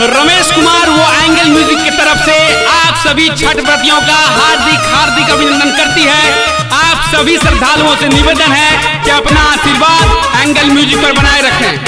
रमेश कुमार, वो angle music की तरफ़ से आप सभी छठ व्रतियों का हार्दिक हार्दिक अभिनंदन करती है। आप सभी श्रद्धालुओं से निवेदन है कि अपना आशीर्वाद एंगल म्यूज़िक पर बनाए रखें।